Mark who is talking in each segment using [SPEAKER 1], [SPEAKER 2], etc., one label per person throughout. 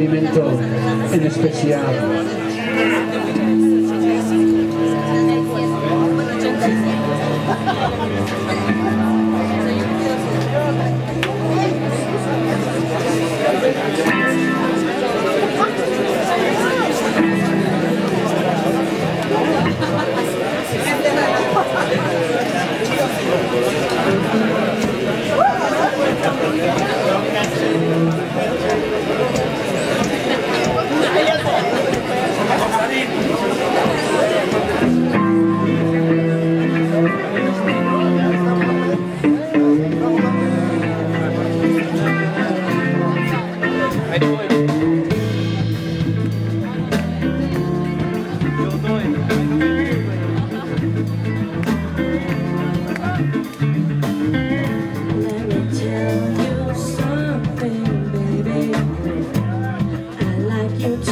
[SPEAKER 1] condimento en especial.
[SPEAKER 2] It's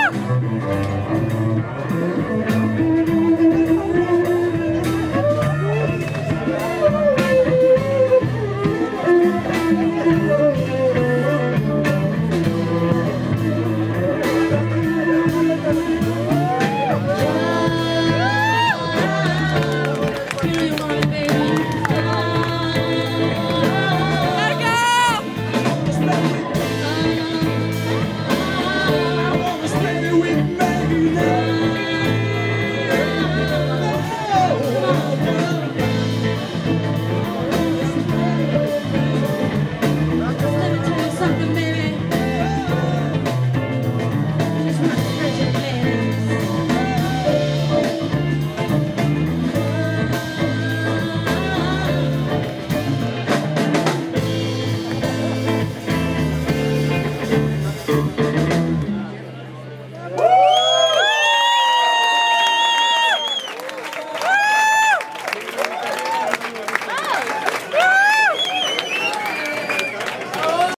[SPEAKER 2] Ah! the man.